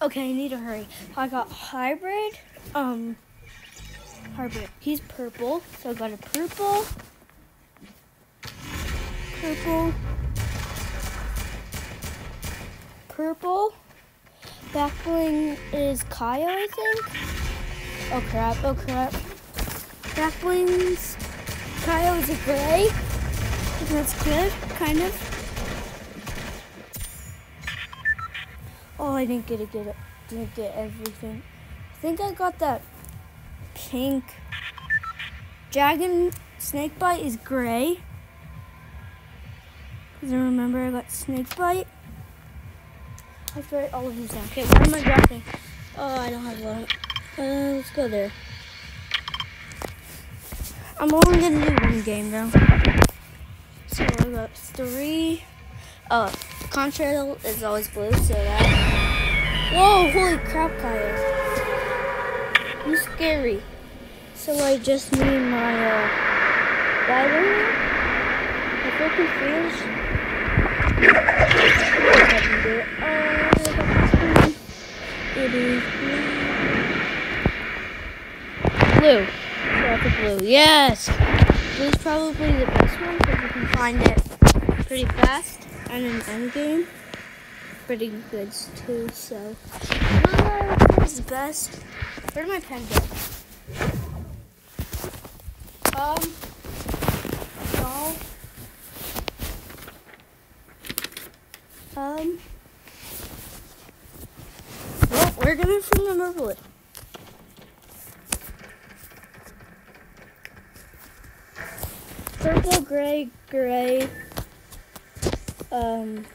Okay, I need to hurry. I got hybrid. Um, hybrid. He's purple, so I got a purple. Purple. Purple. Backbling is Kyle, I think. Oh crap! Oh crap! Backbling's Kyle is a gray. That's good, kind of. Oh, I didn't get it. Get it. Didn't get everything. I think I got that pink. Dragon snakebite is gray. Cause I remember I got snakebite. I have to all of these down. Okay, where am I drafting? Oh, I don't have a lot. Uh, let's go there. I'm only gonna do one game though. So I got three. Oh, contrail is always blue, so that. Whoa! Holy crap, Kyle! You scary. So I just need my uh, Bible. I feel confused. It is blue. Blue. Pick blue. Yes! Blue's probably the best one because you can find it pretty fast and in end game. Pretty good too, so. Is the best. Where did my pen go? Um. No. Um. Well, we're gonna remember it. Purple, gray, gray, um,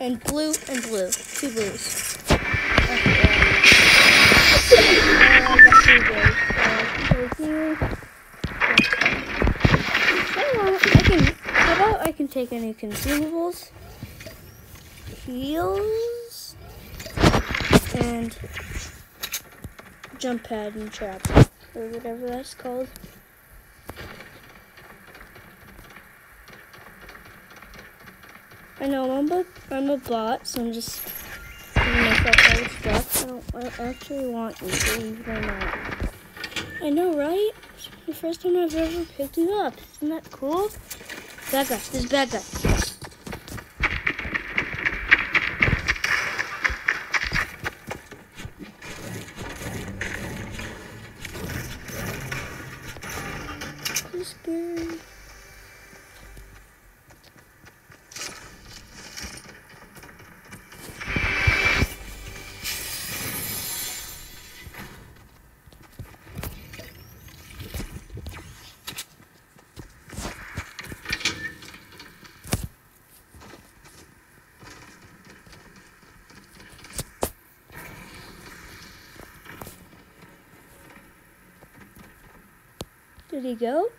and blue and blue. Two blues. Uh, I two blues. Here. Oh, I can. How about I can take any consumables, heals, and jump pad and trap, or whatever that's called. I know I'm a, I'm a bot, so I'm just giving myself all stuff. I don't, I actually want you leave them out. I know, right? The first time I've ever picked you up. Isn't that cool? Bad guy. This is bad guy. He's scary. Did he go?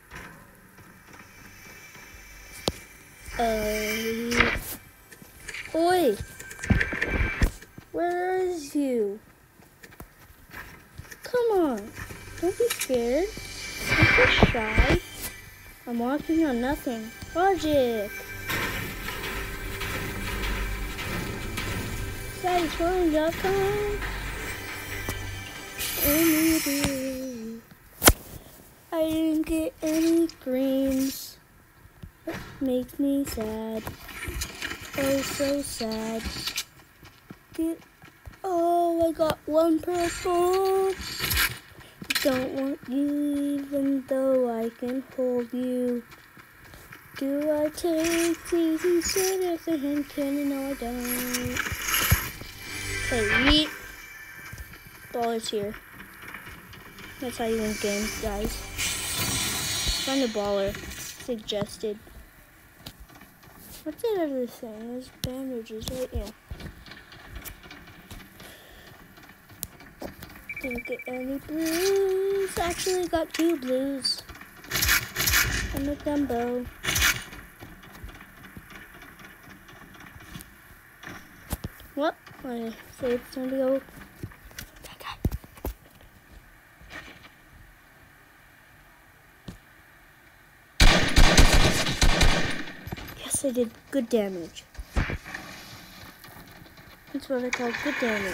Uh, oi! Where is you? Come on, don't be scared. Don't be shy. I'm walking on nothing. Logic. Satisfying.com. Day. I didn't get any greens. That makes me sad. Oh, so sad. Get, oh, I got one purple. Don't want you even though I can hold you. Do I take these instead of the hand cannon? No, I don't. Okay, yeet. Ball is here. That's how you win games, guys. Find baller. Suggested. What's that other thing? There's bandages right here. Didn't get any blues. Actually got two blues. I'm a? I say it's time to go. I did good damage. That's what I call good damage.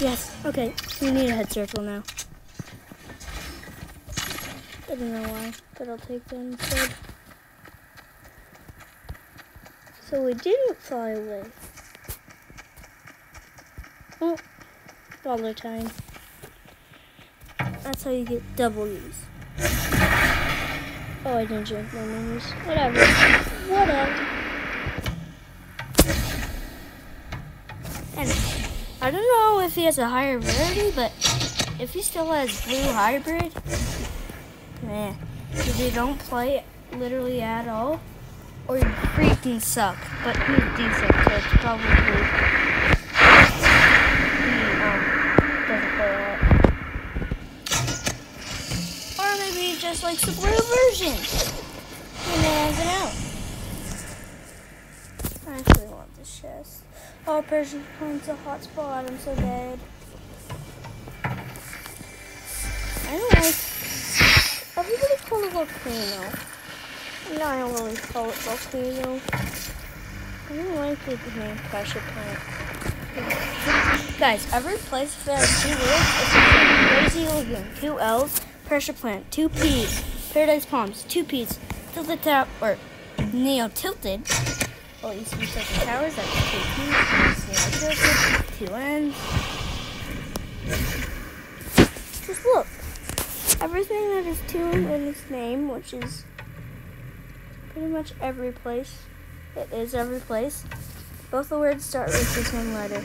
Yes, okay. We need a head circle now. I don't know why, but I'll take them instead. So we didn't fly away. Oh, dollar time. That's how you get W's. Oh, I didn't drink my minis. Whatever. Whatever. I don't know if he has a higher rarity, but if he still has blue hybrid, man, if you don't play literally at all, or you freaking suck. But he's decent, so it's probably he um, doesn't play a lot. Or maybe he just likes the blue version. He may have it out. I actually want this chest. Oh, Pressure Plant's a hot spot. I'm so dead. I don't like. Everybody call it volcano. No, I don't really call it volcano. I don't like the name pressure plant. Guys, every place that two words, it's a lazy lagoon, two L's, pressure plant, two P's, paradise palms, two P's, tilted top or neo tilted. Used to be tilted towers. Two P's, neo tilted, two N's. Just look. Everything that is two in its name, which is pretty much every place. It is every place. Both the words start with the same letter.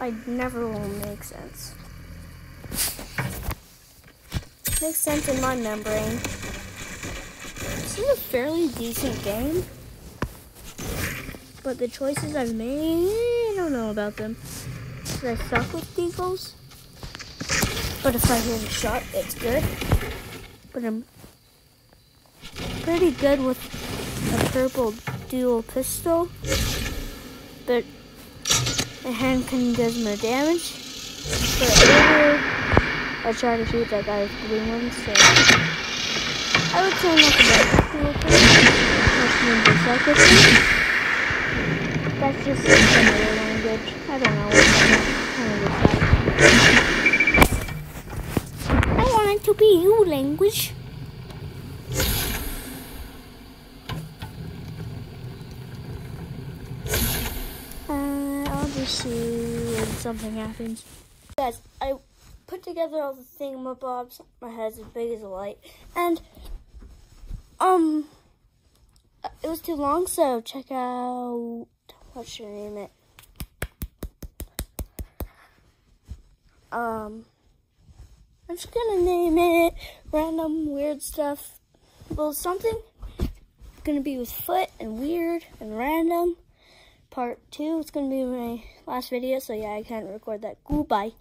I never will make sense. Makes sense in my membrane. This is a fairly decent game. But the choices I've made, I don't know about them. Because I suck with deagles. But if I hit a shot, it's good. But I'm pretty good with a purple dual pistol, but the hand can does more damage. But earlier, I tried to shoot that guy with blue ones, so I would say not the best dual pistol. Means the That's just another language. I don't know what I want it to be you language. i'll just see when something happens. Guys, I put together all the thingamabobs. My head's as big as a light. And, um, it was too long, so check out, what should I name it? Um, I'm just gonna name it random weird stuff. Well, something gonna be with foot and weird and random part two. It's to be my last video, so yeah, I can't record that. Goodbye.